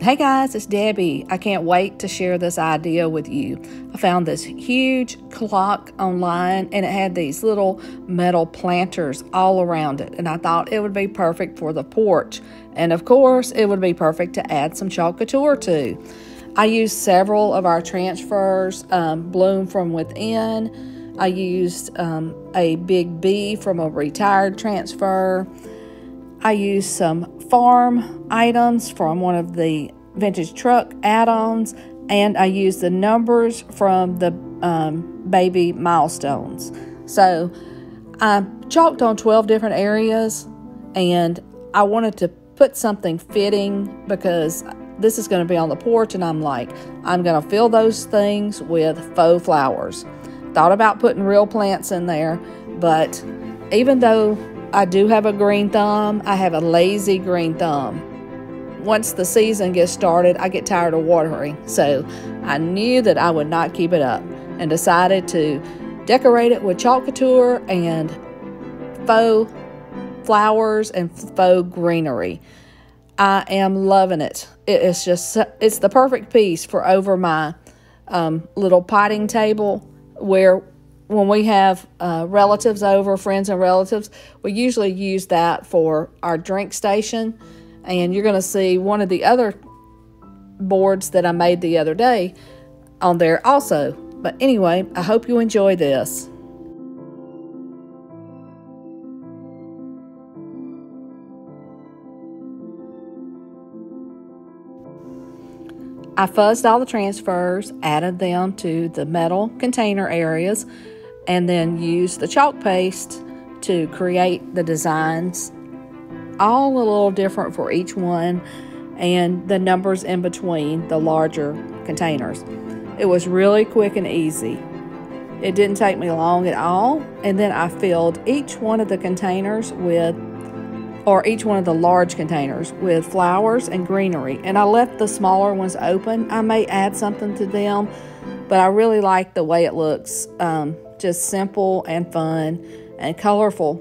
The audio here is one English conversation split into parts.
Hey guys, it's Debbie. I can't wait to share this idea with you. I found this huge clock online and it had these little metal planters all around it. And I thought it would be perfect for the porch. And of course, it would be perfect to add some chalk couture to. I used several of our transfers, um, Bloom from Within. I used um, a Big B from a retired transfer. I used some farm items from one of the vintage truck add-ons and I used the numbers from the um, baby milestones. So I chalked on 12 different areas and I wanted to put something fitting because this is going to be on the porch and I'm like, I'm going to fill those things with faux flowers. Thought about putting real plants in there, but even though I do have a green thumb. I have a lazy green thumb. Once the season gets started, I get tired of watering. So I knew that I would not keep it up and decided to decorate it with chalk couture and faux flowers and faux greenery. I am loving it. It is just, it's the perfect piece for over my um, little potting table where when we have uh, relatives over, friends and relatives, we usually use that for our drink station. And you're going to see one of the other boards that I made the other day on there also. But anyway, I hope you enjoy this. I fuzzed all the transfers, added them to the metal container areas, and then use the chalk paste to create the designs all a little different for each one and the numbers in between the larger containers. It was really quick and easy. It didn't take me long at all. And then I filled each one of the containers with, or each one of the large containers with flowers and greenery. And I left the smaller ones open. I may add something to them, but I really like the way it looks. Um, just simple and fun and colorful.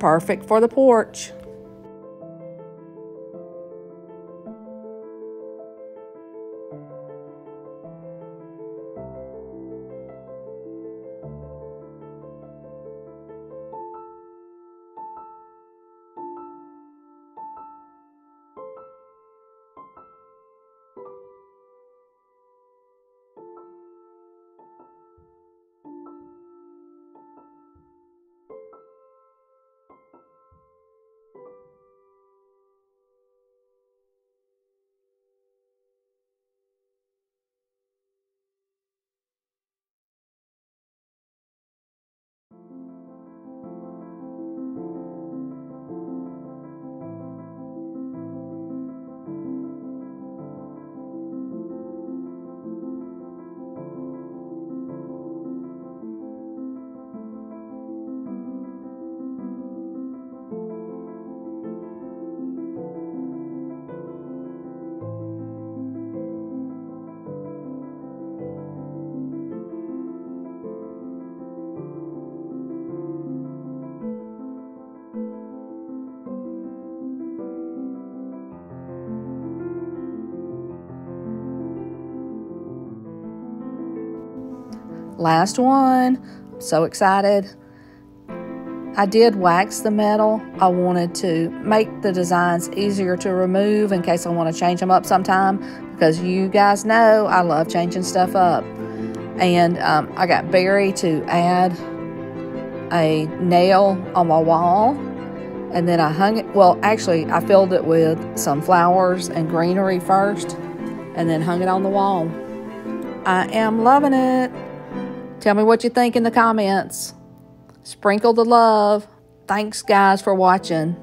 Perfect for the porch. Last one. So excited. I did wax the metal. I wanted to make the designs easier to remove in case I want to change them up sometime because you guys know I love changing stuff up. And um, I got Barry to add a nail on my wall and then I hung it. Well, actually, I filled it with some flowers and greenery first and then hung it on the wall. I am loving it. Tell me what you think in the comments. Sprinkle the love. Thanks, guys, for watching.